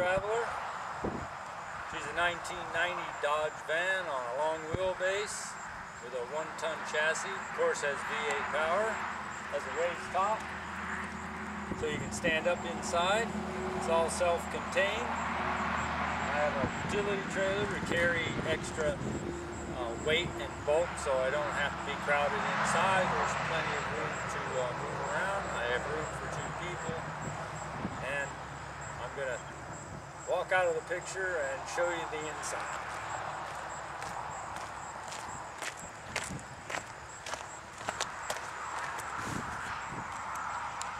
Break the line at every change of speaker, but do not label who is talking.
Traveler. She's a 1990 Dodge van on a long wheelbase with a one-ton chassis. Of course, has V8 power. Has a raised top, so you can stand up inside. It's all self-contained. I have a utility trailer to carry extra uh, weight and bulk, so I don't have to be crowded inside. There's plenty of room to uh, move around. I have room for two people, and I'm gonna walk out of the picture and show you the inside.